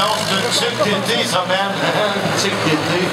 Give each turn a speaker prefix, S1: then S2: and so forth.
S1: Non, c'est une tuque d'été, ça, man. Une tuque d'été.